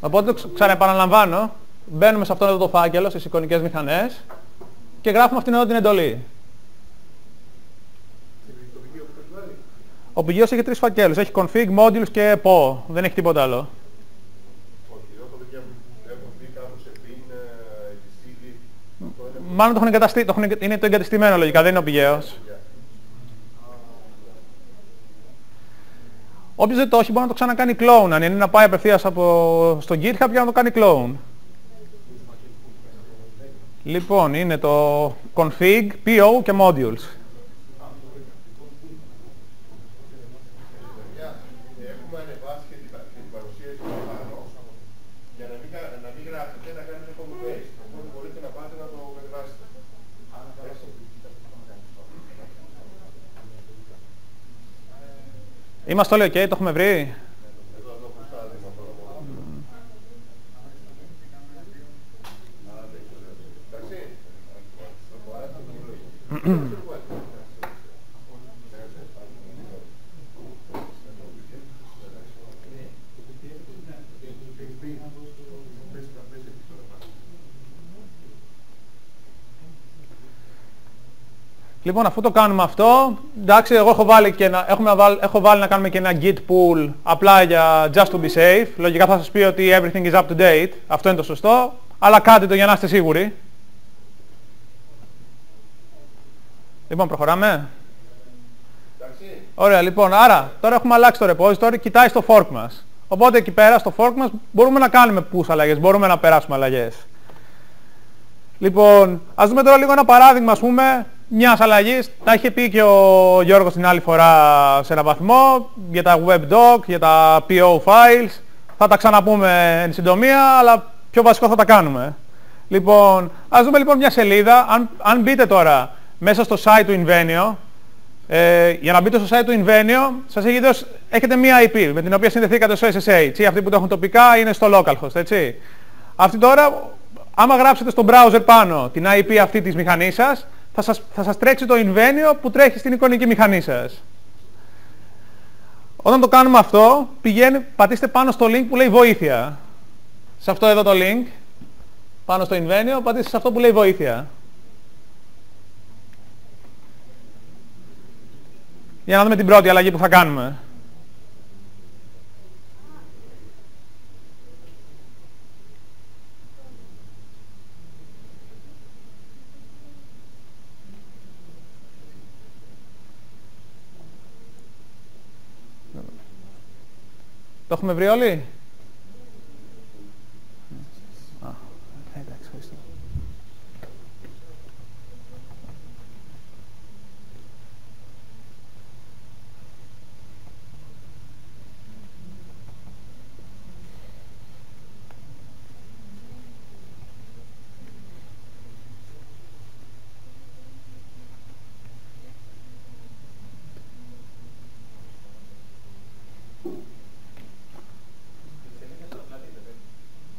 Οπότε το ξαναεπαναλαμβάνω. Μπαίνουμε σε αυτόν εδώ το φάκελο, στις εικονικές μηχανές και γράφουμε αυτήν εδώ την εντολή. Ο πηγαίος έχει τρεις φακέλους. Έχει config, modules και po. Δεν έχει τίποτα άλλο. Μάλλον το έχουν εγκαταστεί, το έχουν, είναι το εγκαταστημένο λογικά, δεν είναι ο πηγαίος. Όποιος δεν το έχει μπορεί να το ξανακάνει clone. Αν είναι να πάει απευθείας από στο GitHub για να το κάνει clone. Λοιπόν, είναι το config, PO και modules. Είμαστε όλοι ok, το έχουμε βρει; Λοιπόν, αφού το κάνουμε αυτό, εντάξει, εγώ έχω βάλει, και να, έχουμε βάλει, έχω βάλει να κάνουμε και ένα git pull απλά για just to be safe. Λογικά θα σας πει ότι everything is up to date. Αυτό είναι το σωστό. Αλλά κάντε το για να είστε σίγουροι. Λοιπόν, προχωράμε. Ωραία, λοιπόν, άρα τώρα έχουμε αλλάξει το repository, κοιτάει στο fork μας. Οπότε εκεί πέρα στο fork μας μπορούμε να κάνουμε push αλλαγές, μπορούμε να περάσουμε αλλαγές. Λοιπόν, ας δούμε τώρα λίγο ένα παράδειγμα, ας πούμε, μιας αλλαγής. Τα είχε πει και ο Γιώργος την άλλη φορά σε ένα βαθμό για τα webdoc, για τα PO files. Θα τα ξαναπούμε εν συντομία, αλλά πιο βασικό θα τα κάνουμε. Λοιπόν, ας δούμε λοιπόν μια σελίδα. Αν, αν μπείτε τώρα μέσα στο site του Invenio, ε, για να μπείτε στο site του Invenio, σας έχει δώσει, έχετε μία IP με την οποία συνδεθήκατε στο SSH. Αυτοί που το έχουν τοπικά είναι στο localhost, έτσι. Αυτή τώρα, άμα γράψετε στο browser πάνω την IP αυτή της μηχανής σας, θα σας, θα σας τρέξει το Invenio που τρέχει στην εικονική μηχανή σας. Όταν το κάνουμε αυτό, πηγαίνει, πατήστε πάνω στο link που λέει βοήθεια. Σε αυτό εδώ το link, πάνω στο Invenio, πατήστε σε αυτό που λέει βοήθεια. Για να δούμε την πρώτη αλλαγή που θα κάνουμε. Το έχουμε βρει όλοι;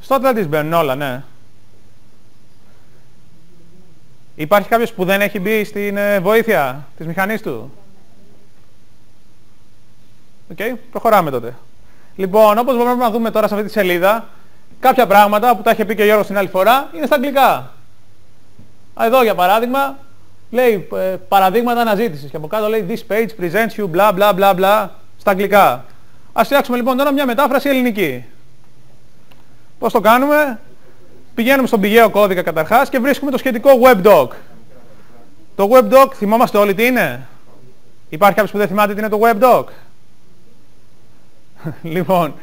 Στο Atlantis μπαίνουν όλα, ναι. Υπάρχει κάποιος που δεν έχει μπει στην ε, βοήθεια της μηχανής του; OK, okay, προχωράμε τότε. Λοιπόν, όπως μπορούμε να δούμε τώρα σε αυτή τη σελίδα, κάποια πράγματα που τα είχε πει και ο Γιώργος την άλλη φορά είναι στα αγγλικά. Εδώ για παράδειγμα, λέει ε, παραδείγματα αναζήτησης και από κάτω λέει This page presents you bla bla bla bla στα αγγλικά. Ας φτιάξουμε λοιπόν τώρα μια μετάφραση ελληνική. Πώς το κάνουμε; Πηγαίνουμε στον πηγαίο κώδικα καταρχάς και βρίσκουμε το σχετικό webdoc. Το webdoc θυμόμαστε όλοι τι είναι; Υπάρχει κάποιος που δεν θυμάται τι είναι το webdoc; λοιπόν,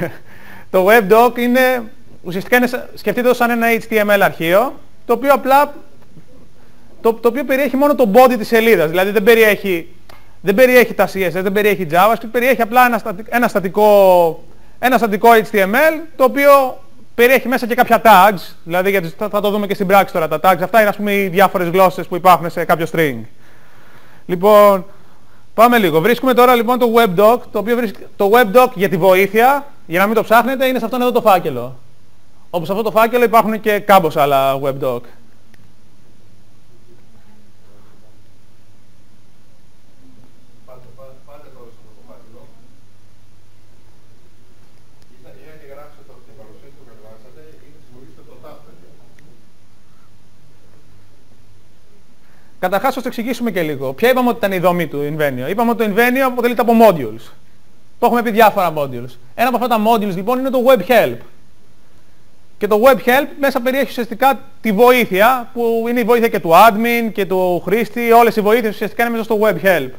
το webdoc είναι, ουσιαστικά είναι, σκεφτείτε το σαν ένα HTML αρχείο, το οποίο απλά, το, το οποίο περιέχει μόνο το body της σελίδας. Δηλαδή δεν περιέχει, δεν περιέχει τα CSS, δεν περιέχει JavaScript, περιέχει απλά ένα, ένα στατικό ένας στατικό HTML το οποίο περιέχει μέσα και κάποια tags, δηλαδή γιατί θα, το δούμε και στην πράξη τώρα τα tags, αυτά είναι ας πούμε οι διάφορες γλώσσες που υπάρχουν σε κάποιο string. Λοιπόν, πάμε λίγο. Βρίσκουμε τώρα λοιπόν το webdoc, το οποίο βρίσκει, το webdoc για τη βοήθεια, για να μην το ψάχνετε, είναι σε αυτόν εδώ το φάκελο. Όπως σε αυτό το φάκελο υπάρχουν και κάμπος άλλα webdoc. Καταρχάς, θα το εξηγήσουμε και λίγο. Ποια είπαμε ότι ήταν η δομή του Invenio. Είπαμε ότι το Invenio αποτελείται από modules. Το έχουμε πει διάφορα modules. Ένα από αυτά τα modules λοιπόν είναι το Web Help. Και το Web Help μέσα περιέχει ουσιαστικά τη βοήθεια, που είναι η βοήθεια και του admin και του χρήστη, όλες οι βοήθειες ουσιαστικά είναι μέσα στο Web Help.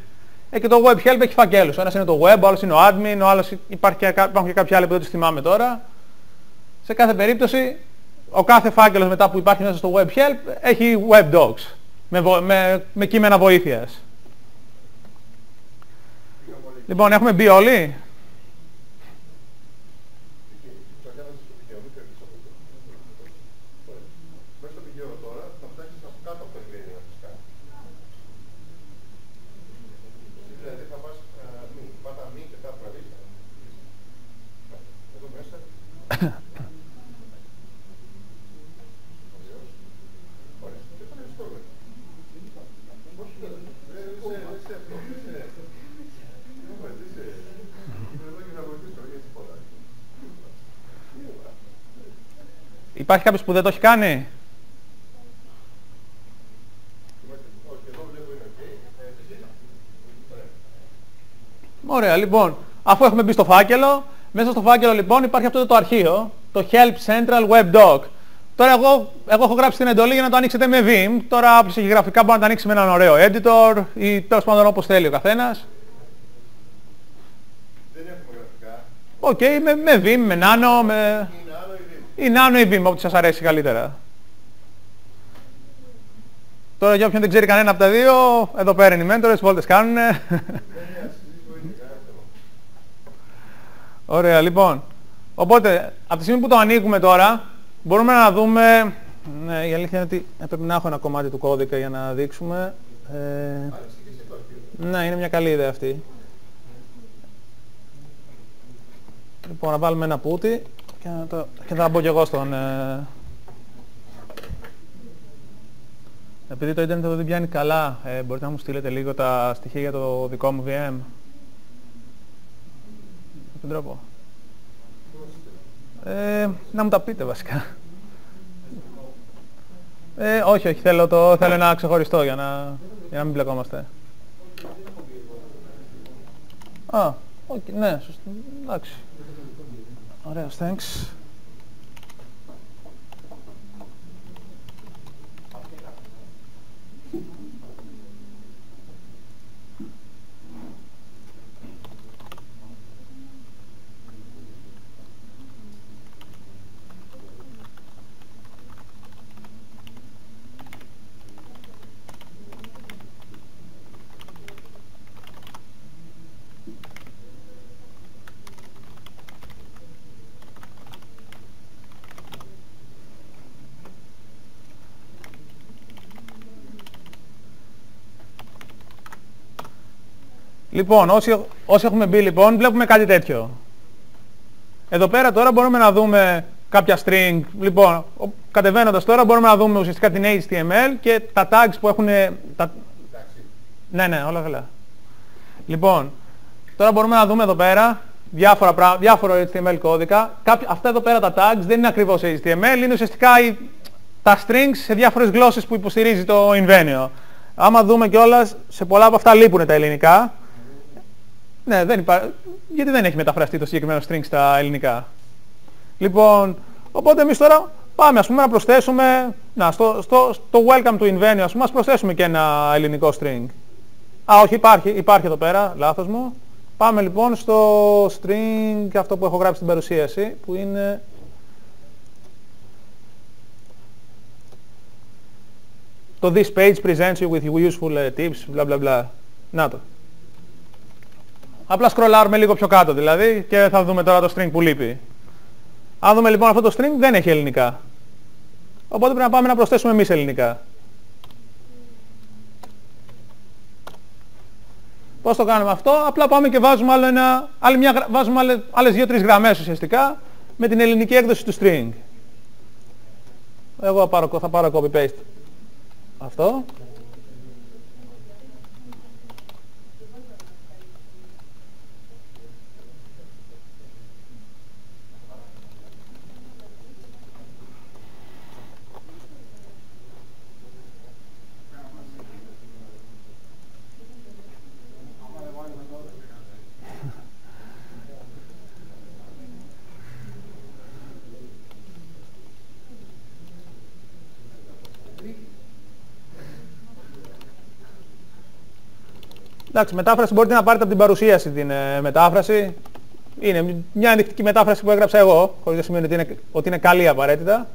Ε, και το Web Help έχει φακέλους. Ο ένας είναι το Web, ο άλλος είναι ο admin, ο άλλος υπάρχει και, υπάρχουν και κάποιοι άλλοι που δεν τους θυμάμαι τώρα. Σε κάθε περίπτωση, ο κάθε φάκελος μετά που υπάρχει μέσα στο Web Help έχει Web Docs με, με, με κείμενα βοήθειας. Λοιπόν, έχουμε μπει όλοι; Υπάρχει κάποιος που δεν το έχει κάνει; Ωραία, λοιπόν, αφού έχουμε μπει στο φάκελο, μέσα στο φάκελο λοιπόν υπάρχει αυτό το αρχείο, το Help Central Web Doc. Τώρα εγώ, εγώ έχω γράψει την εντολή για να το ανοίξετε με Vim. Τώρα όποιος έχει γραφικά μπορεί να το ανοίξει με έναν ωραίο editor ή τέλος πάντων όπως θέλει ο καθένας. Δεν έχουμε γραφικά. OK, okay, με, με Vim, με Nano, με... Ή Nano ή Vim, ό,τι σας αρέσει καλύτερα. Τώρα για όποιον δεν ξέρει κανένα από τα δύο, εδώ πέρα είναι οι mentors, βόλτες κάνουνε. Ωραία, λοιπόν. Οπότε, από τη στιγμή που το ανοίγουμε τώρα, μπορούμε να δούμε... Ναι, η αλήθεια είναι ότι πρέπει να έχω ένα κομμάτι του κώδικα για να δείξουμε. Ε... Ναι, είναι μια καλή ιδέα αυτή. Λοιπόν, να βάλουμε ένα πούτι και, να το... και θα μπω κι εγώ στον... Ε... Επειδή το ίντερνετ εδώ δεν πιάνει καλά, ε, μπορείτε να μου στείλετε λίγο τα στοιχεία για το δικό μου VM. Με τον τρόπο; Ε, να μου τα πείτε βασικά. Ε, όχι, όχι, θέλω, το, θέλω ένα ξεχωριστό για να, για να μην μπλεκόμαστε. Α, okay, ναι, σωστά, εντάξει. What else? Thanks. Λοιπόν, όσοι, όσοι έχουμε μπει λοιπόν, βλέπουμε κάτι τέτοιο. Εδώ πέρα τώρα μπορούμε να δούμε κάποια string. Λοιπόν, κατεβαίνοντας τώρα μπορούμε να δούμε ουσιαστικά την HTML και τα tags που έχουν... Τα... Ναι, ναι, όλα καλά. Λοιπόν, τώρα μπορούμε να δούμε εδώ πέρα διάφορα πρά... διάφορο HTML κώδικα. Αυτά εδώ πέρα τα tags δεν είναι ακριβώς HTML, είναι ουσιαστικά τα strings σε διάφορες γλώσσες που υποστηρίζει το Invenio. Άμα δούμε κιόλας, σε πολλά από αυτά λείπουν τα ελληνικά. Ναι, δεν υπά... γιατί δεν έχει μεταφραστεί το συγκεκριμένο string στα ελληνικά. Λοιπόν, οπότε εμείς τώρα πάμε ας πούμε να προσθέσουμε, να, στο, στο, στο welcome to Invenio ας πούμε, ας προσθέσουμε και ένα ελληνικό string. Α, όχι, υπάρχει, υπάρχει εδώ πέρα, λάθος μου. Πάμε λοιπόν στο string, αυτό που έχω γράψει στην παρουσίαση, που είναι... Το this page presents you with useful uh, tips, bla bla bla. Να το. Απλά σκρολάρουμε λίγο πιο κάτω δηλαδή και θα δούμε τώρα το string που λείπει. Αν δούμε λοιπόν αυτό το string δεν έχει ελληνικά. Οπότε πρέπει να πάμε να προσθέσουμε εμείς ελληνικά. Πώς το κάνουμε αυτό, απλά πάμε και βάζουμε, άλλο ένα, άλλη μια, βάζουμε άλλες, άλλες δύο-τρεις γραμμές ουσιαστικά με την ελληνική έκδοση του string. Εγώ θα πάρω, θα πάρω copy-paste αυτό. Εντάξει, μετάφραση μπορείτε να πάρετε από την παρουσίαση την ε, μετάφραση. Είναι μια ενδεικτική μετάφραση που έγραψα εγώ, χωρίς να σημαίνει ότι είναι, ότι είναι καλή απαραίτητα.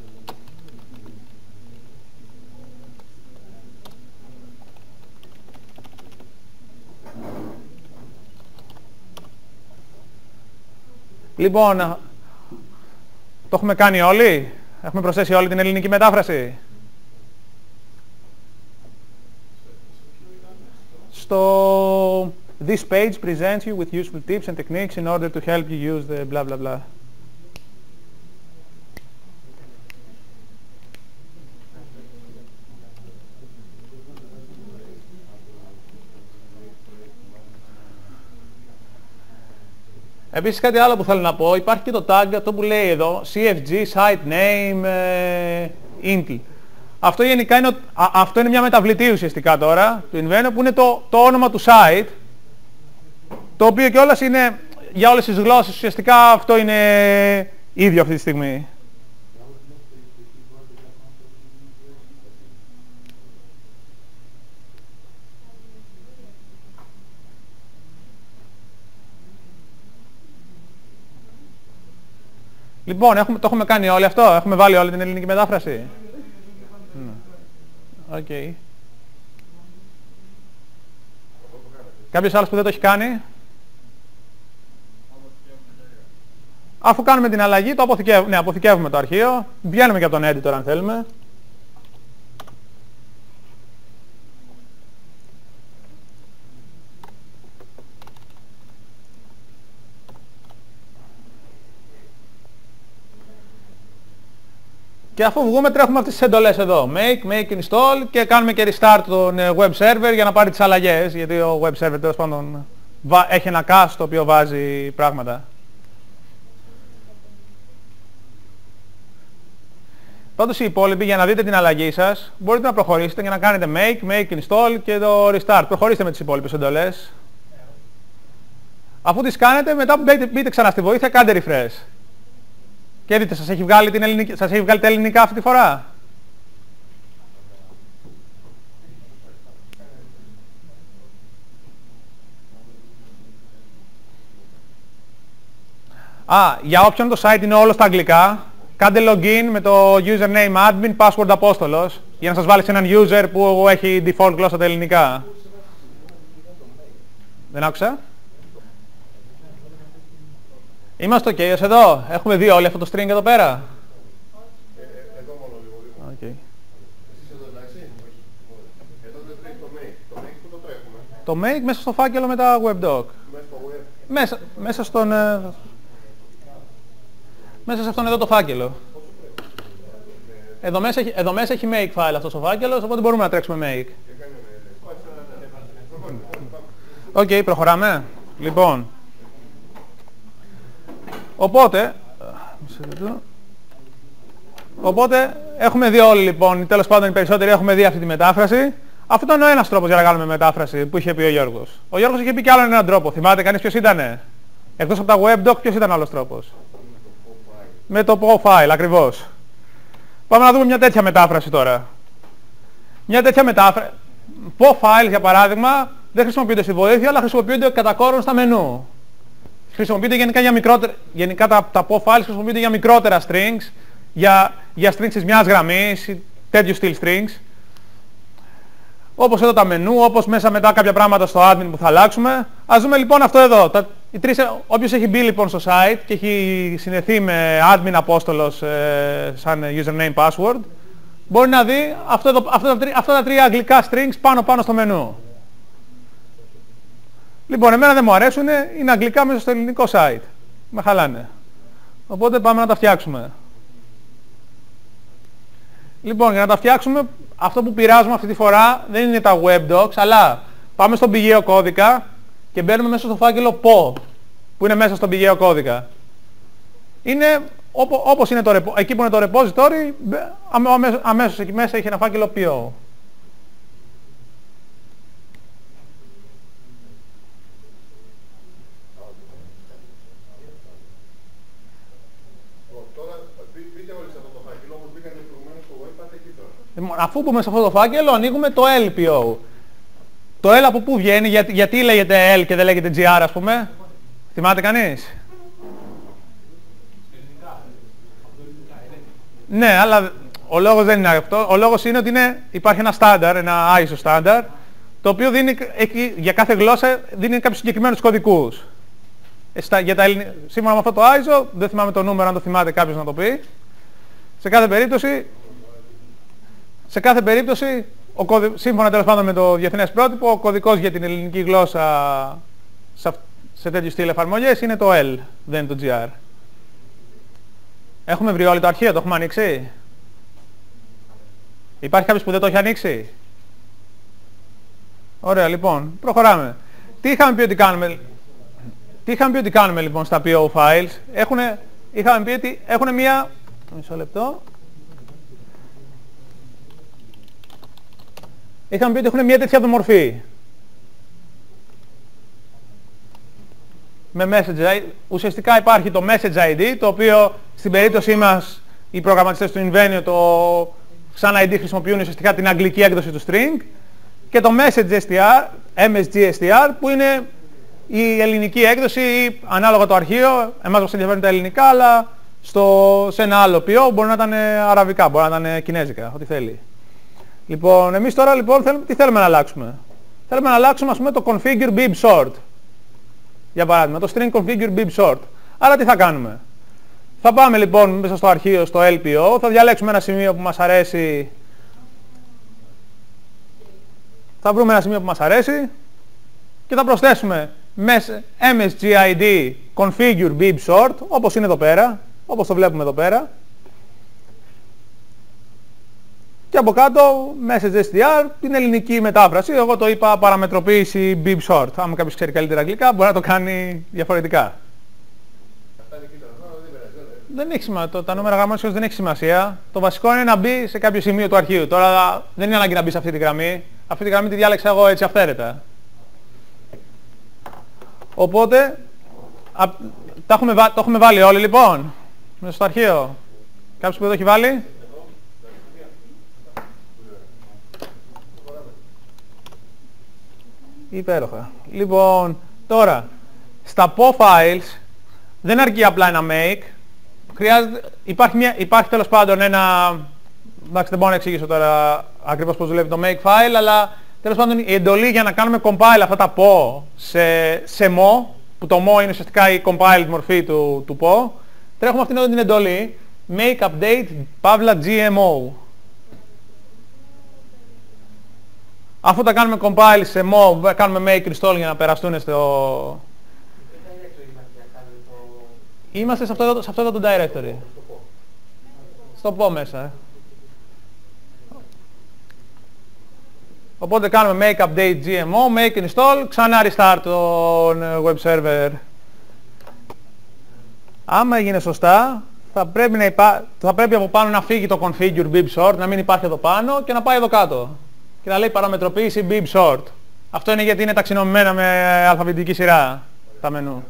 Λοιπόν, το έχουμε κάνει όλοι; Έχουμε προσθέσει όλη την ελληνική μετάφραση; Στο This page presents you with useful tips and techniques in order to help you use the blah blah blah. Επίσης κάτι άλλο που θέλω να πω, υπάρχει και το tag, αυτό που λέει εδώ, CFG, site name, ε, Intel. Αυτό γενικά είναι, α, αυτό είναι μια μεταβλητή ουσιαστικά τώρα, του Inveno, που είναι το, το όνομα του site, το οποίο και όλες είναι, για όλες τις γλώσσες, ουσιαστικά αυτό είναι ίδιο αυτή τη στιγμή. Λοιπόν, έχουμε, το έχουμε κάνει όλοι αυτό, έχουμε βάλει όλη την ελληνική μετάφραση; OK. Okay. Κάποιος άλλος που δεν το έχει κάνει; Αφού κάνουμε την αλλαγή, το αποθηκεύουμε, ναι, αποθηκεύουμε το αρχείο, βγαίνουμε και από τον editor αν θέλουμε. Και αφού βγούμε τρέχουμε αυτές τις εντολές εδώ. Make, make, install και κάνουμε και restart τον ε, web server για να πάρει τις αλλαγές. Γιατί ο web server τέλος πάντων έχει ένα cast το οποίο βάζει πράγματα. Πάντως οι υπόλοιποι για να δείτε την αλλαγή σας μπορείτε να προχωρήσετε και να κάνετε make, make, install και το restart. Προχωρήστε με τις υπόλοιπες εντολές. Αφού τις κάνετε μετά μπείτε, μπείτε ξανά στη βοήθεια, κάντε refresh. Και δείτε, σας έχει βγάλει, την ελληνική, σας έχει βγάλει τα ελληνικά αυτή τη φορά; Α, για όποιον το site είναι όλο στα αγγλικά, κάντε login με το username admin password apóstolos για να σας βάλει σε έναν user που έχει default γλώσσα τα ελληνικά. Δεν άκουσα. Είμαστε ok ως εδώ. Έχουμε δει όλοι αυτό το string εδώ πέρα. εδώ μόνο λίγο λίγο. Okay. Εσείς εδώ εντάξει; Εδώ δεν τρέχει το make. Το make που το τρέχουμε. Το make μέσα στο φάκελο με τα webdoc. Μέσα στο web. Μέσα, μέσα στον... ε, μέσα σε αυτόν εδώ το φάκελο. Εδώ μέσα, έχει, εδώ μέσα έχει make file αυτός ο φάκελος, οπότε μπορούμε να τρέξουμε make. Οκ, προχωράμε. Λοιπόν, οπότε, μισό λεπτό. οπότε έχουμε δει όλοι λοιπόν, τέλος πάντων οι περισσότεροι έχουμε δει αυτή τη μετάφραση. Αυτό ήταν ο ένας τρόπος για να κάνουμε μετάφραση που είχε πει ο Γιώργος. Ο Γιώργος είχε πει κι άλλον έναν τρόπο. Θυμάται κανείς ποιος ήτανε; Εκτός από τα webdoc ποιος ήταν άλλος τρόπος; Με το PO file, ακριβώς. Πάμε να δούμε μια τέτοια μετάφραση τώρα. Μια τέτοια μετάφραση. PO file για παράδειγμα δεν χρησιμοποιούνται στη βοήθεια αλλά χρησιμοποιούνται κατά κόρον στα μενού. Χρησιμοποιούνται γενικά για μικρότερα, γενικά τα, τα PO files χρησιμοποιούνται για μικρότερα strings, για, για strings της μιας γραμμής, ή τέτοιου στυλ strings. Όπως εδώ τα μενού, όπως μέσα μετά κάποια πράγματα στο admin που θα αλλάξουμε. Ας δούμε λοιπόν αυτό εδώ. Τα, οι τρεις, όποιος έχει μπει λοιπόν στο site και έχει συνεθεί με admin απόστολος ε, σαν username password, μπορεί να δει αυτό εδώ, αυτά, τα, αυτά τα τρία αγγλικά strings πάνω πάνω στο μενού. Λοιπόν, εμένα δεν μου αρέσουν, είναι αγγλικά μέσα στο ελληνικό site. Με χαλάνε. Οπότε πάμε να τα φτιάξουμε. Λοιπόν, για να τα φτιάξουμε, αυτό που πειράζουμε αυτή τη φορά δεν είναι τα web docs, αλλά πάμε στον πηγαίο κώδικα και μπαίνουμε μέσα στο φάκελο PO, που είναι μέσα στον πηγαίο κώδικα. Είναι όπως είναι το, εκεί που είναι το repository, αμέσως, αμέσως εκεί μέσα έχει ένα φάκελο PO. Λοιπόν, αφού μπούμε σε αυτό το φάκελο, ανοίγουμε το LPO. Το L από πού βγαίνει, γιατί, γιατί λέγεται L και δεν λέγεται GR ας πούμε. Θυμάται κανείς; Ναι, αλλά ο λόγος δεν είναι αυτό. Ο λόγος είναι ότι είναι, υπάρχει ένα στάνταρ, ένα ISO στάνταρ, το οποίο δίνει, έχει, για κάθε γλώσσα δίνει κάποιους συγκεκριμένους κωδικούς. Ε, στα, για τα σύμφωνα με αυτό το ISO, δεν θυμάμαι το νούμερο, αν το θυμάται κάποιος να το πει. Σε κάθε περίπτωση, σε κάθε περίπτωση, ο κωδι... σύμφωνα τέλος πάντων με το διεθνές πρότυπο, ο κωδικός για την ελληνική γλώσσα σε, σε τέτοιου στυλ εφαρμογές είναι το L, δεν είναι το GR. Έχουμε βρει όλοι το αρχείο, το έχουμε ανοίξει; Υπάρχει κάποιος που δεν το έχει ανοίξει; Ωραία, λοιπόν, προχωράμε. Τι είχαμε πει ότι κάνουμε, τι είχαμε πει ότι κάνουμε λοιπόν στα PO files; Έχουνε, είχαμε πει ότι έχουν μία... Μισό λεπτό. Είχαμε πει ότι έχουν μία τέτοια μορφή. Με message ID. Ουσιαστικά υπάρχει το message ID, το οποίο στην περίπτωσή μας οι προγραμματιστές του Invenio το σαν ID χρησιμοποιούν ουσιαστικά την αγγλική έκδοση του string και το message STR, MSG STR που είναι η ελληνική έκδοση ανάλογα το αρχείο, εμάς μας ενδιαφέρουν τα ελληνικά αλλά στο, σε ένα άλλο ποιό μπορεί να ήταν αραβικά, μπορεί να ήταν κινέζικα, ό,τι θέλει. Λοιπόν, εμείς τώρα λοιπόν θέλουμε, τι θέλουμε να αλλάξουμε; Θέλουμε να αλλάξουμε ας πούμε το configure bib short. Για παράδειγμα, το string configure bib short. Άρα τι θα κάνουμε; Θα πάμε λοιπόν μέσα στο αρχείο, στο LPO, θα διαλέξουμε ένα σημείο που μας αρέσει. Θα βρούμε ένα σημείο που μας αρέσει και θα προσθέσουμε MSGID configure bib short, όπως είναι εδώ πέρα, όπως το βλέπουμε εδώ πέρα. Και από κάτω, message STR, την ελληνική μετάφραση. Εγώ το είπα παραμετροποίηση bib short. Αν κάποιος ξέρει καλύτερα αγγλικά, μπορεί να το κάνει διαφορετικά. Δεν έχει σημασία. Το, τα νούμερα γραμμάτων δεν έχει σημασία. Το βασικό είναι να μπει σε κάποιο σημείο του αρχείου. Τώρα δεν είναι ανάγκη να μπει σε αυτή τη γραμμή. Αυτή τη γραμμή τη διάλεξα εγώ έτσι αυθαίρετα. Οπότε, α, τα έχουμε, το έχουμε βάλει όλοι λοιπόν, μέσα στο αρχείο. Κάποιος που εδώ έχει βάλει; Υπέροχα. Λοιπόν, τώρα, στα PO files δεν αρκεί απλά ένα make. Χρειάζεται, υπάρχει, μια, υπάρχει τέλος πάντων ένα... Εντάξει, δεν μπορώ να εξηγήσω τώρα ακριβώς πώς δουλεύει το make file, αλλά Τέλος πάντων η εντολή για να κάνουμε compile αυτά τα PO σε, σε mo, που το mo είναι ουσιαστικά η compiled μορφή του, του PO, τρέχουμε αυτήν εδώ την εντολή make update pavla gmo. Αφού τα κάνουμε compile σε mo, κάνουμε make install για να περαστούν στο... Είμαστε σε αυτό, εδώ, σε αυτό εδώ το directory. Στο PO μέσα. Ε. Οπότε κάνουμε make update GMO, make install, ξανά restart τον ε, web server. Άμα έγινε σωστά, θα πρέπει, να υπά... θα πρέπει από πάνω να φύγει το configure bib short, να μην υπάρχει εδώ πάνω και να πάει εδώ κάτω. Και να λέει παραμετροποίηση bib short. Αυτό είναι γιατί είναι ταξινομημένα με αλφαβητική σειρά τα μενού.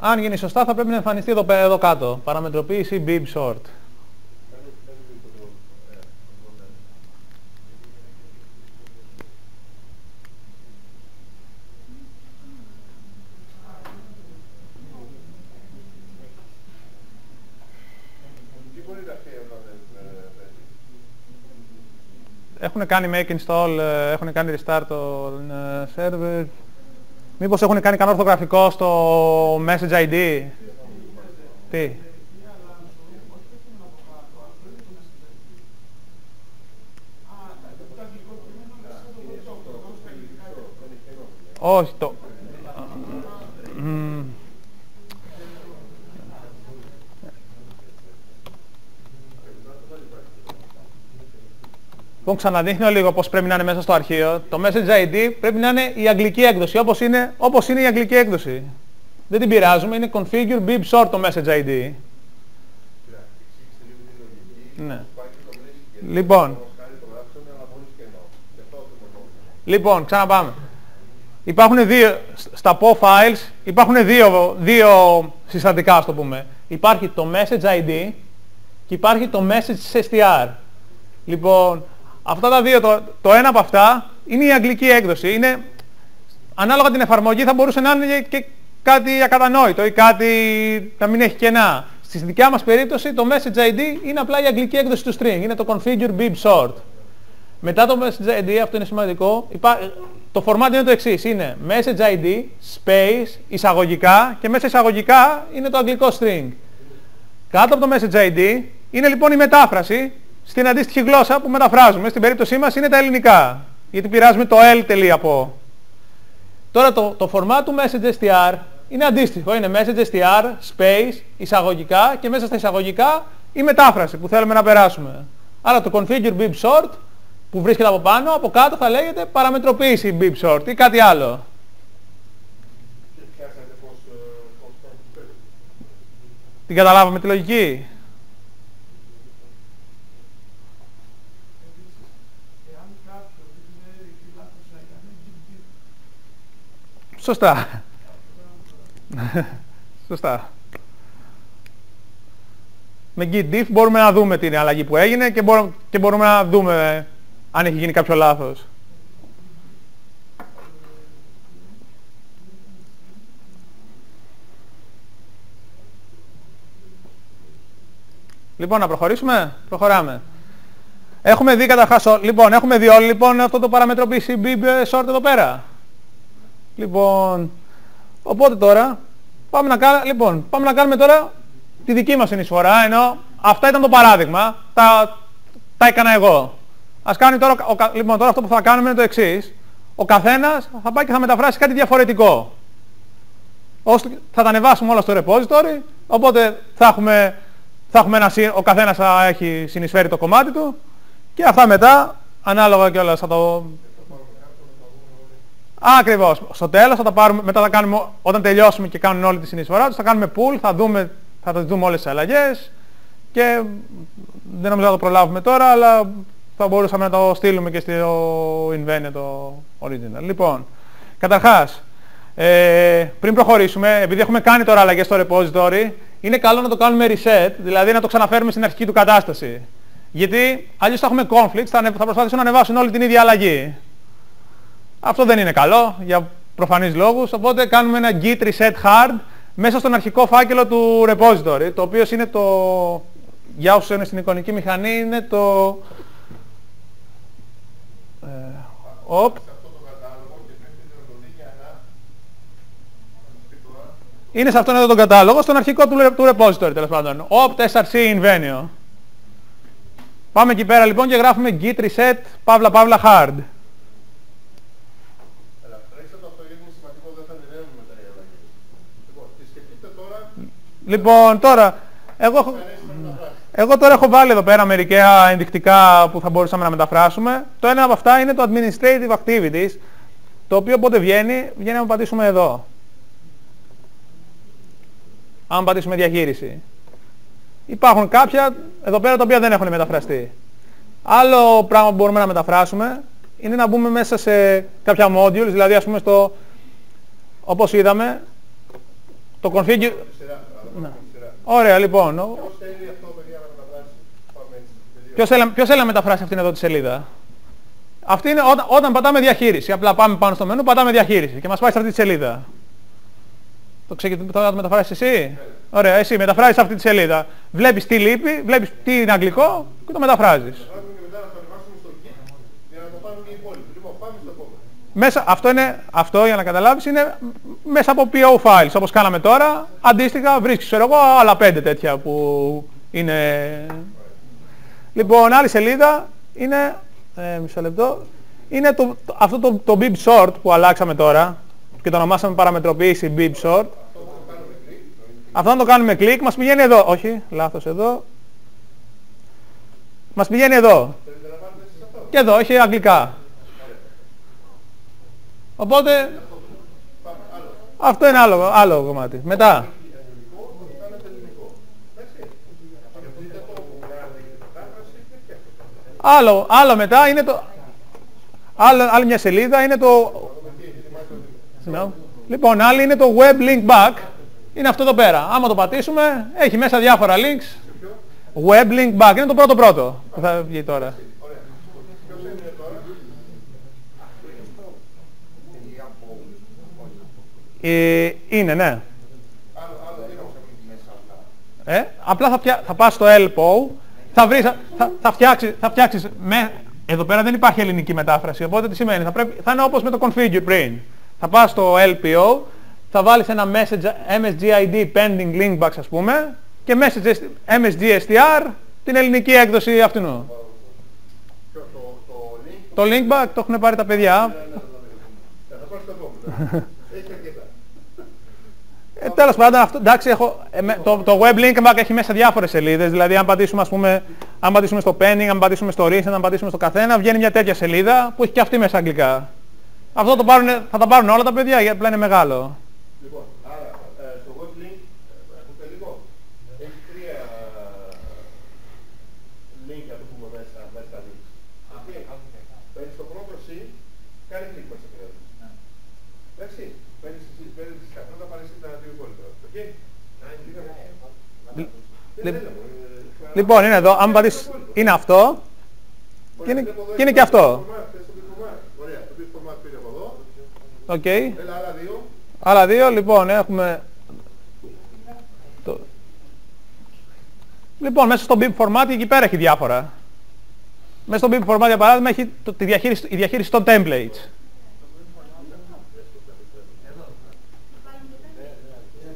Αν γίνει σωστά θα πρέπει να εμφανιστεί εδώ, εδώ κάτω. Παραμετροποίηση bib short. Έχουν κάνει make install, ε, έχουν κάνει restart το ε, server. Μήπως έχουν κάνει κανένα ορθογραφικό στο message ID. Τι; Όχι, το... Λοιπόν, ξαναδείχνω λίγο πώς πρέπει να είναι μέσα στο αρχείο. Το Message ID πρέπει να είναι η αγγλική έκδοση, όπως είναι, όπως είναι η αγγλική έκδοση. Δεν την πειράζουμε, είναι configure bib short το Message ID. Ναι. Λοιπόν. Λοιπόν, ξαναπάμε. Υπάρχουν δύο, στα PO files υπάρχουν δύο, δύο συστατικά, ας το πούμε. Υπάρχει το Message ID και υπάρχει το Message STR. Λοιπόν, Αυτά τα δύο, το, το ένα από αυτά είναι η αγγλική έκδοση. Είναι, ανάλογα την εφαρμογή θα μπορούσε να είναι και κάτι ακατανόητο ή κάτι να μην έχει κενά. Στη δικιά μας περίπτωση το message ID είναι απλά η αγγλική έκδοση του string. Είναι το configure bib short. Μετά το message ID, αυτό είναι σημαντικό, το format είναι το εξής. Είναι message ID, space, εισαγωγικά και μέσα εισαγωγικά είναι το αγγλικό string. Κάτω από το message ID είναι λοιπόν η μετάφραση στην αντίστοιχη γλώσσα που μεταφράζουμε. Στην περίπτωσή μας είναι τα ελληνικά. Γιατί πειράζουμε το L τελεία Τώρα το, το format του message str είναι αντίστοιχο. Είναι message str, space, εισαγωγικά και μέσα στα εισαγωγικά η μετάφραση που θέλουμε να περάσουμε. Άρα το configure bib short που βρίσκεται από πάνω, από κάτω θα λέγεται παραμετροποίηση bib short ή κάτι άλλο. Την καταλάβαμε τη λογική; Σωστά. Σωστά. Με git diff μπορούμε να δούμε την αλλαγή που έγινε και μπορούμε, και μπορούμε να δούμε αν έχει γίνει κάποιο λάθος. Λοιπόν, να προχωρήσουμε. Προχωράμε. Έχουμε δει καταρχάς, λοιπόν, έχουμε δει όλοι λοιπόν αυτό το παραμέτρο PCB short εδώ πέρα. Λοιπόν, οπότε τώρα πάμε να, κάνουμε, λοιπόν, πάμε να κάνουμε τώρα τη δική μας συνεισφορά, ενώ αυτά ήταν το παράδειγμα, τα, τα έκανα εγώ. Ας κάνει τώρα, ο, λοιπόν, τώρα αυτό που θα κάνουμε είναι το εξής. Ο καθένας θα πάει και θα μεταφράσει κάτι διαφορετικό. Ώστε θα τα ανεβάσουμε όλα στο repository, οπότε θα έχουμε, θα έχουμε ένα, ο καθένας θα έχει συνεισφέρει το κομμάτι του και αυτά μετά, ανάλογα κιόλας θα το... Ακριβώς. Στο τέλος θα τα πάρουμε, μετά θα κάνουμε, όταν τελειώσουμε και κάνουν όλη τη συνεισφορά τους, θα κάνουμε pull, θα δούμε, θα το δούμε όλες τις αλλαγές και δεν νομίζω να το προλάβουμε τώρα, αλλά θα μπορούσαμε να το στείλουμε και στο Invenio το original. Λοιπόν, καταρχάς, ε, πριν προχωρήσουμε, επειδή έχουμε κάνει τώρα αλλαγές στο repository, είναι καλό να το κάνουμε reset, δηλαδή να το ξαναφέρουμε στην αρχική του κατάσταση. Γιατί αλλιώς θα έχουμε conflicts, θα, θα προσπαθήσουν να ανεβάσουν όλη την ίδια αλλαγή. Αυτό δεν είναι καλό, για προφανείς λόγους, οπότε κάνουμε ένα git reset hard μέσα στον αρχικό φάκελο του repository, το οποίο είναι το, για όσους είναι στην εικονική μηχανή, είναι το Οπ. Είναι σε αυτόν εδώ τον κατάλογο, στον αρχικό του, του repository τέλος πάντων. Opt src invenio. Πάμε εκεί πέρα λοιπόν και γράφουμε git reset παύλα παύλα hard. Λοιπόν, τώρα, εγώ έχω... Εγώ τώρα έχω βάλει εδώ πέρα μερικά ενδεικτικά που θα μπορούσαμε να μεταφράσουμε. Το ένα από αυτά είναι το Administrative Activities, το οποίο όποτε βγαίνει, βγαίνει να πατήσουμε εδώ. Αν πατήσουμε διαχείριση. Υπάρχουν κάποια εδώ πέρα τα οποία δεν έχουν μεταφραστεί. Άλλο πράγμα που μπορούμε να μεταφράσουμε είναι να μπούμε μέσα σε κάποια modules, δηλαδή ας πούμε στο, όπως είδαμε, το configure... Ναι. Ωραία, λοιπόν. Ποιος θέλει, ποιος θέλει να μεταφράσει αυτήν εδώ τη σελίδα; Αυτή είναι όταν, όταν πατάμε διαχείριση. Απλά πάμε πάνω στο μενού, πατάμε διαχείριση και μας πάει σε αυτή τη σελίδα. Το ξέρεις θα το μεταφράσεις εσύ; Ωραία, εσύ μεταφράζεις αυτή τη σελίδα. Βλέπεις τι λείπει, βλέπεις τι είναι αγγλικό και το μεταφράζεις. Μέσα, αυτό, είναι, αυτό για να καταλάβεις είναι μέσα από PO files όπως κάναμε τώρα. Αντίστοιχα βρίσκεις ξέρω εγώ άλλα πέντε τέτοια που είναι Λοιπόν, άλλη σελίδα είναι, ε, μισό λεπτό, είναι το, αυτό το, το bib short που αλλάξαμε τώρα και το ονομάσαμε παραμετροποίηση bib short. Αυτό να το κάνουμε κλικ, μας πηγαίνει εδώ. Όχι, λάθος εδώ. Μας πηγαίνει εδώ. Και εδώ, έχει αγγλικά. Οπότε, αυτό είναι άλλο, άλλο κομμάτι. Μετά. Άλλο, άλλο μετά είναι το... Άλλο, άλλη μια σελίδα είναι το... Λοιπόν, άλλη είναι το web link back. Είναι αυτό εδώ πέρα. Άμα το πατήσουμε, έχει μέσα διάφορα links. Web link back. Είναι το πρώτο πρώτο που θα βγει τώρα. Ε, είναι, ναι. Άλλο, άλλο δεν έχω μέσα αυτά. Ε, απλά θα, πια, θα πας στο LPO, θα, βρεις, θα, θα, φτιάξεις, θα φτιάξεις με, εδώ πέρα δεν υπάρχει ελληνική μετάφραση, οπότε τι σημαίνει, θα, πρέπει, θα είναι όπως με το configure πριν. Θα πας στο LPO, θα βάλεις ένα message, MSG ID pending linkbox ας πούμε και message MSG STR την ελληνική έκδοση αυτού. Ποιο, το, το link, Το linkback το έχουν πάρει τα παιδιά. θα πάρω στο επόμενο. Έχει αρκετά. Ε, τέλος πάντων, αυτό, εντάξει, έχω, ε, με- το, το web linkback έχει μέσα διάφορες σελίδες. Δηλαδή, αν πατήσουμε, ας πούμε, αν πατήσουμε στο pending, αν πατήσουμε στο recent, αν πατήσουμε στο καθένα, βγαίνει μια τέτοια σελίδα που έχει και αυτή μέσα αγγλικά. Αυτό το πάρουνε- θα τα πάρουν όλα τα παιδιά, γιατί απλά είναι μεγάλο. Λοιπόν, άρα ε, στο web link, ε, ακούτε λίγο, έχει τρία link να το πούμε μέσα, μέσα στα links. Okay. Παίρνεις το πρώτο C, κάνει κλικ μέσα στο Εντάξει, παίρνεις εσύ, παίρνεις τις καρτές, θα πάρεις τα δύο υπόλοιπα. Οκ. Δεν Λι- θέλαμε, ε, Λοιπόν, είναι εδώ, αν πατήσεις, είναι αυτό και είναι, και είναι και αυτό. Ωραία, το bit format πήρε από εδώ. Οκ. Έλα, άλλα δύο. Άλλα δύο, λοιπόν, έχουμε... Το... Λοιπόν, μέσα στο BibFormat εκεί πέρα έχει διάφορα. Μέσα στο BibFormat, για παράδειγμα, έχει το, τη διαχείριση, η διαχείριση των templates.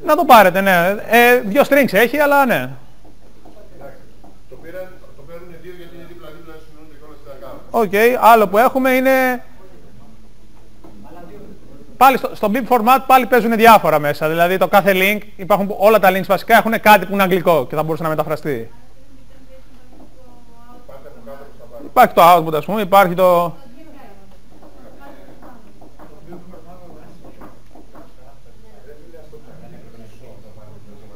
Να το πάρετε, ναι. Ε, δύο strings έχει, αλλά ναι. Το πήραν, το παίρνουν οι δύο γιατί είναι δίπλα-δίπλα συνούν και όλα στα account. OK, άλλο που έχουμε είναι... Πάλι στο, στο BibFormat πάλι παίζουν διάφορα μέσα. Δηλαδή το κάθε link, υπάρχουν, που- όλα τα links βασικά έχουν κάτι που είναι αγγλικό και θα μπορούσε να μεταφραστεί. Πάτε από κάτω προς τα πάνω. Υπάρχει το output ας πούμε, υπάρχει το...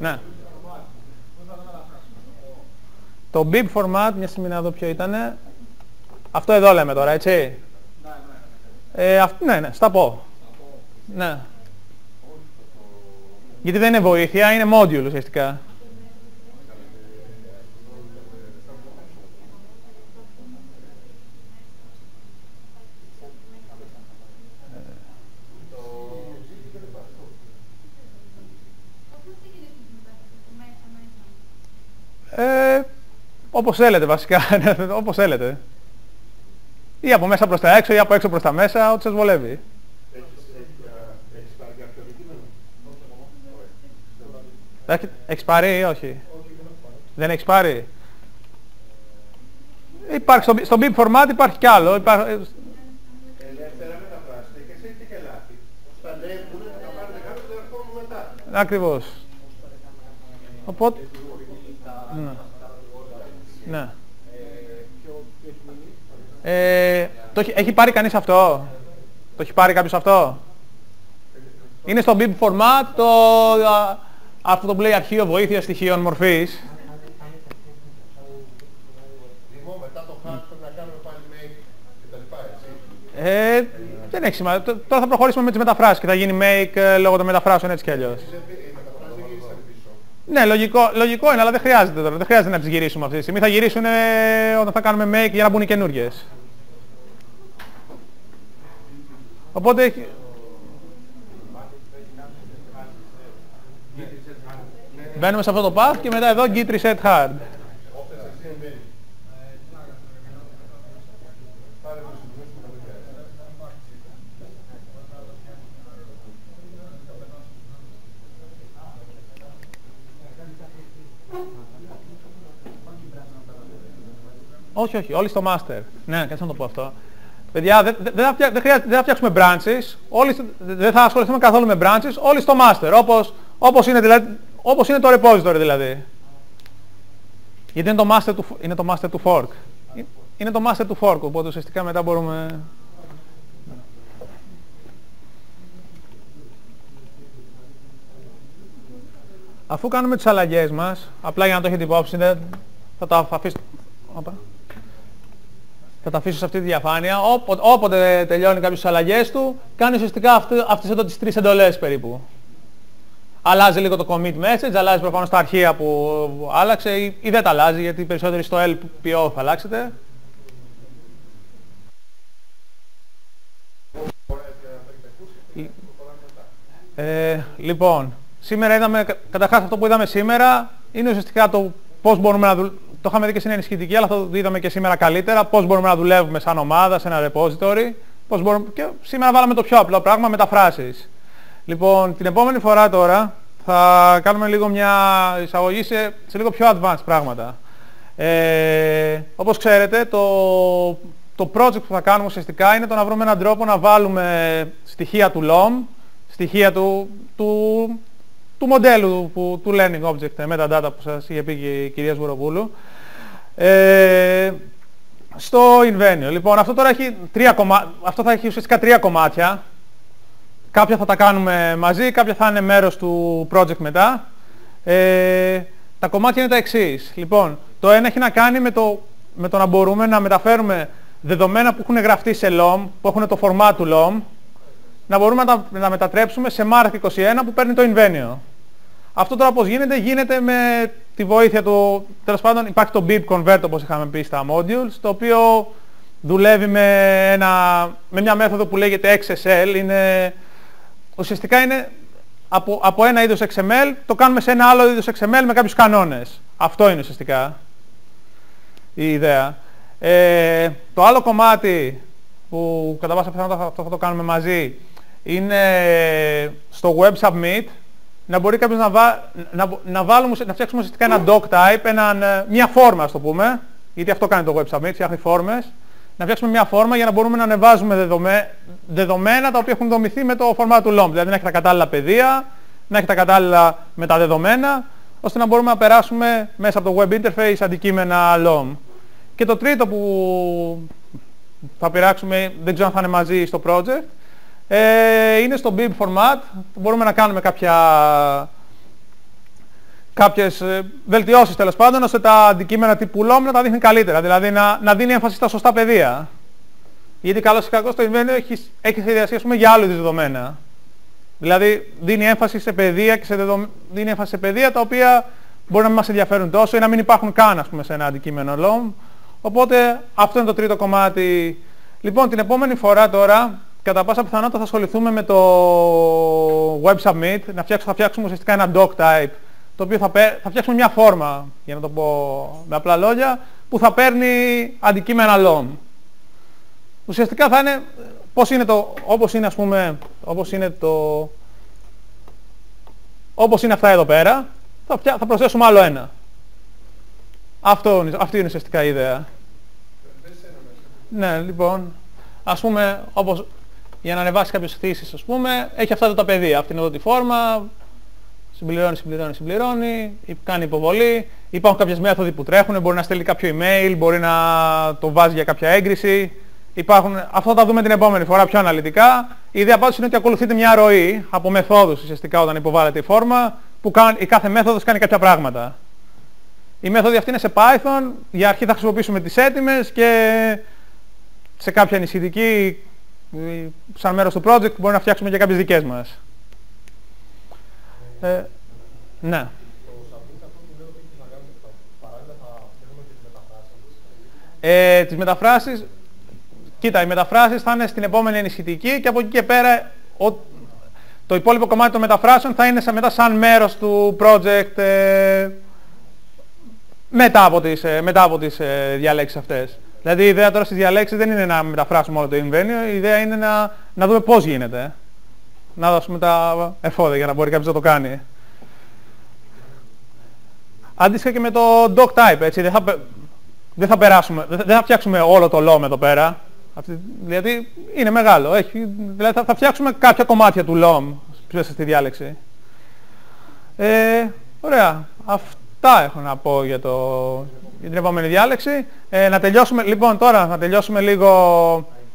Ναι. Το bib format, μια στιγμή να δω ποιο ήτανε. Αυτό εδώ λέμε τώρα, έτσι. Ε, αυ- ναι, ναι, στα πω. Ναι. Γιατί δεν είναι βοήθεια, είναι module ουσιαστικά. Ε, όπως θέλετε βασικά, ναι, όπως θέλετε. Ή από μέσα προς τα έξω ή από έξω προς τα μέσα, ό,τι σας βολεύει. Έχεις, έχεις, α, έχεις πάρει κάποιο αντικείμενο. Έχει, έχεις πάρει ή όχι; Δεν έχεις πάρει; Υπάρχει στο, στο BIP format υπάρχει κι άλλο. Υπάρχει, Ελεύθερα μεταφράστε και σε και λάθη. Στα λέει που είναι θα τα πάρετε κάτω και θα ερχόμουν μετά. ακριβώς. Οπότε... Ναι. Ναι. Ε, το έχει, έχει πάρει κανείς αυτό; Το έχει πάρει κάποιος αυτό; Είναι στο BIP format το, α, αυτό το που λέει αρχείο βοήθεια στοιχείων μορφής. Λοιπόν, μετά το hack πρέπει να κάνουμε πάλι make και τα λοιπά, έτσι. Ε, δεν έχει σημασία. Τ- Τώρα θα προχωρήσουμε με τις μεταφράσεις και θα γίνει make ε, λόγω των μεταφράσεων έτσι κι αλλιώς. Εσείς δεν- οι μεταφράσεις δεν γυρίσατε πίσω. Ναι, λογικό, λογικό είναι, αλλά δεν χρειάζεται τώρα. Δεν χρειάζεται να τις γυρίσουμε αυτή τη στιγμή. Θα γυρίσουν ε, όταν θα κάνουμε make για να μπουν οι καινούργιες. Οπότε έχει- μπαίνουμε σε αυτό το path και μετά εδώ git reset hard. Όχι, όχι, όλοι στο master. Ναι, κάτσε να το πω αυτό. Παιδιά, δεν δεν- δεν θα, φτιά- δεν χρειάζεται- δεν θα φτιάξουμε branches, όλοι, στο- δεν θα ασχοληθούμε καθόλου με branches, όλοι στο master, όπως, όπως, είναι, δηλαδή, όπως είναι το repository δηλαδή. Γιατί είναι το master του, φ- είναι το master του fork. Ε- Είναι το master του fork, οπότε ουσιαστικά μετά μπορούμε... Αφού κάνουμε τις αλλαγές μας, απλά για να το έχετε υπόψη, δεν- θα τα αφήσω... Όπα. Θα τα αφήσω σε αυτή τη διαφάνεια. Όποτε, όποτε τελειώνει κάποιες τις αλλαγές του, κάνει ουσιαστικά αυτή, αυτές εδώ τις τρεις εντολές περίπου. Αλλάζει λίγο το commit message, αλλάζει προφανώς τα αρχεία που άλλαξε ή, ή δεν τα αλλάζει γιατί περισσότεροι στο LPO θα αλλάξετε. Ε, λοιπόν, σήμερα είδαμε, καταρχάς αυτό που είδαμε σήμερα είναι ουσιαστικά το πώς μπορούμε να δουλεύουμε. Το είχαμε δει και στην ενισχυτική, αλλά το είδαμε και σήμερα καλύτερα. Πώς μπορούμε να δουλεύουμε σαν ομάδα, σε ένα repository. Πώς μπορούμε... Και σήμερα βάλαμε το πιο απλό πράγμα, μεταφράσεις. Λοιπόν, την επόμενη φορά τώρα θα κάνουμε λίγο μια εισαγωγή σε, σε λίγο πιο advanced πράγματα. Ε, όπως ξέρετε, το, το project που θα κάνουμε ουσιαστικά είναι το να βρούμε έναν τρόπο να βάλουμε στοιχεία του LOM, στοιχεία του, του, του μοντέλου που, του learning object metadata που σας είχε πει και η κυρία Σβουροπούλου ε, στο Invenio. Λοιπόν, αυτό τώρα έχει τρία κομμάτια, αυτό θα έχει ουσιαστικά τρία κομμάτια. Κάποια θα τα κάνουμε μαζί, κάποια θα είναι μέρος του project μετά. Ε, τα κομμάτια είναι τα εξής. Λοιπόν, το ένα έχει να κάνει με το, με το να μπορούμε να μεταφέρουμε δεδομένα που έχουν γραφτεί σε LOM, που έχουν το format του LOM, να μπορούμε να τα να μετατρέψουμε σε MARC 21 που παίρνει το Invenio. Αυτό τώρα πώς γίνεται, γίνεται με τη βοήθεια του, τέλος πάντων υπάρχει το BIP convert όπως είχαμε πει στα modules, το οποίο δουλεύει με, ένα, με μια μέθοδο που λέγεται XSL, είναι, ουσιαστικά είναι από, από ένα είδος XML, το κάνουμε σε ένα άλλο είδος XML με κάποιους κανόνες. Αυτό είναι ουσιαστικά η ιδέα. Ε, το άλλο κομμάτι που κατά πάσα πιθανότητα αυτό θα το κάνουμε μαζί είναι στο web submit να μπορεί κάποιος να, βά, να, να, βάλουμε, να φτιάξουμε ουσιαστικά ένα doc type, έναν, ε, μια φόρμα ας το πούμε, γιατί αυτό κάνει το web submit, φτιάχνει φόρμες, να φτιάξουμε μια φόρμα για να μπορούμε να ανεβάζουμε δεδομέ, δεδομένα τα οποία έχουν δομηθεί με το format του LOM, δηλαδή να έχει τα κατάλληλα πεδία, να έχει τα κατάλληλα μεταδεδομένα, ώστε να μπορούμε να περάσουμε μέσα από το web interface αντικείμενα LOM. Και το τρίτο που θα πειράξουμε, δεν ξέρω αν θα είναι μαζί στο project, ε, είναι στο bib format που μπορούμε να κάνουμε κάποια, κάποιες ε, βελτιώσεις τέλος πάντων ώστε τα αντικείμενα τύπου LOM να τα δείχνει καλύτερα, δηλαδή να, να δίνει έμφαση στα σωστά πεδία. Γιατί καλώς ή κακώς το Invenio έχει, έχει σχεδιαστεί πούμε, για άλλου δεδομένα. Δηλαδή δίνει έμφαση σε παιδεία και σε δεδο... δίνει έμφαση σε παιδεία τα οποία μπορεί να μην μας ενδιαφέρουν τόσο ή να μην υπάρχουν καν ας πούμε, σε ένα αντικείμενο LOM. Οπότε αυτό είναι το τρίτο κομμάτι. Λοιπόν, την επόμενη φορά τώρα κατά πάσα πιθανότητα θα ασχοληθούμε με το web submit, να φτιάξουμε, θα φτιάξουμε ουσιαστικά ένα doc type, το οποίο θα, θα φτιάξουμε μια φόρμα, για να το πω με απλά λόγια, που θα παίρνει αντικείμενα LOM. Ουσιαστικά θα είναι, πώς είναι το, όπως είναι ας πούμε, όπως είναι το, όπως είναι αυτά εδώ πέρα, θα, θα προσθέσουμε άλλο ένα. Αυτό, αυτή είναι ουσιαστικά η ιδέα. Ναι, λοιπόν, ας πούμε, όπως για να ανεβάσει κάποιες θύσεις ας πούμε, έχει αυτά τα πεδία. Αυτή είναι εδώ τη φόρμα, συμπληρώνει, συμπληρώνει, συμπληρώνει, κάνει υποβολή. Υπάρχουν κάποιες μέθοδοι που τρέχουν, μπορεί να στέλνει κάποιο email, μπορεί να το βάζει για κάποια έγκριση. Υπάρχουν, αυτό θα δούμε την επόμενη φορά πιο αναλυτικά. Η ιδέα πάντως είναι ότι ακολουθείτε μια ροή από μεθόδους ουσιαστικά όταν υποβάλλετε η φόρμα, που κάνει, η κάθε μέθοδος κάνει κάποια πράγματα. Η μέθοδη αυτή είναι σε Python, για αρχή θα χρησιμοποιήσουμε τις έτοιμες και σε κάποια νησιδική σαν μέρος του project μπορεί να φτιάξουμε και κάποιες δικές μας. Ε, ναι. Ε, τις μεταφράσεις, κοίτα, οι μεταφράσεις θα είναι στην επόμενη ενισχυτική και από εκεί και πέρα ο, το υπόλοιπο κομμάτι των μεταφράσεων θα είναι μετά σαν μέρος του project ε, μετά από τις, ε, μετά από τις ε, διαλέξεις αυτές. Δηλαδή η ιδέα τώρα στις διαλέξεις δεν είναι να μεταφράσουμε όλο το Invenio, η ιδέα είναι να, να δούμε πώς γίνεται. Να δώσουμε τα εφόδια για να μπορεί κάποιος να το κάνει. Αντίστοιχα και με το doc type, έτσι, δεν θα, δεν θα περάσουμε, δεν θα φτιάξουμε όλο το LOM εδώ πέρα. Αυτή, δηλαδή είναι μεγάλο, έχει, δηλαδή θα, θα φτιάξουμε κάποια κομμάτια του LOM μέσα στη διάλεξη. Ε, ωραία. Αυτά έχω να πω για το, για την επόμενη διάλεξη. Ε, να τελειώσουμε, λοιπόν τώρα να τελειώσουμε λίγο,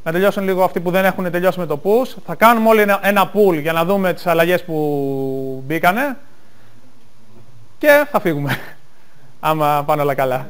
να τελειώσουν λίγο αυτοί που δεν έχουν τελειώσει με το push. Θα κάνουμε όλοι ένα, ένα pull για να δούμε τις αλλαγές που μπήκανε και θα φύγουμε, άμα πάνε όλα καλά.